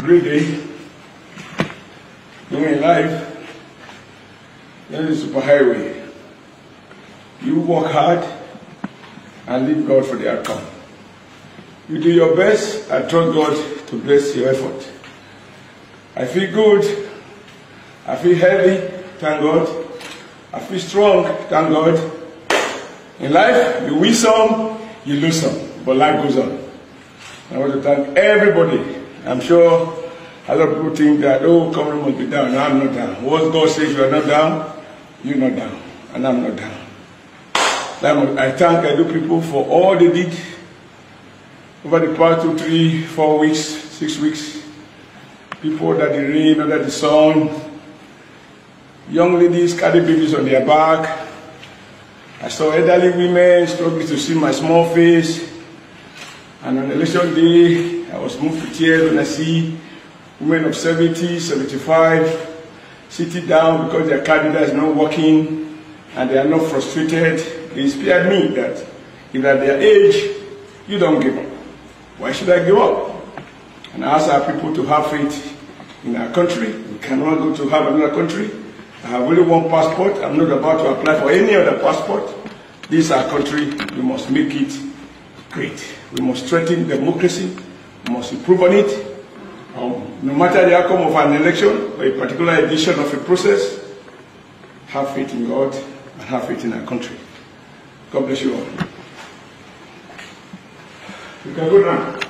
great day. Doing life, then the superhighway. You work hard and leave God for the outcome. You do your best and trust God to bless your effort. I feel good. I feel heavy. thank God. I feel strong, thank God. In life, you win some, you lose some, but life goes on. I want to thank everybody. I'm sure a lot of people think that, oh, Cameroon must be down. No, I'm not down. Once God says you are not down, you're not down. And I'm not down. I thank Edo people for all they did over the past two, three, four weeks, six weeks. People that the rain, under the sun. Young ladies carry babies on their back. I saw elderly women struggling to see my small face. And on election day, I was moved to tears when I see women of 70, 75 sitting down because their candidate is not working and they are not frustrated. They inspired me that if at their age, you don't give up. Why should I give up? And I ask our people to have faith in our country. We cannot go to have another country. I have only one passport. I'm not about to apply for any other passport. This is our country. We must make it great. We must strengthen democracy. We must improve on it. Um, no matter the outcome of an election or a particular edition of a process, have faith in God and have faith in our country. God bless you all. You can go now.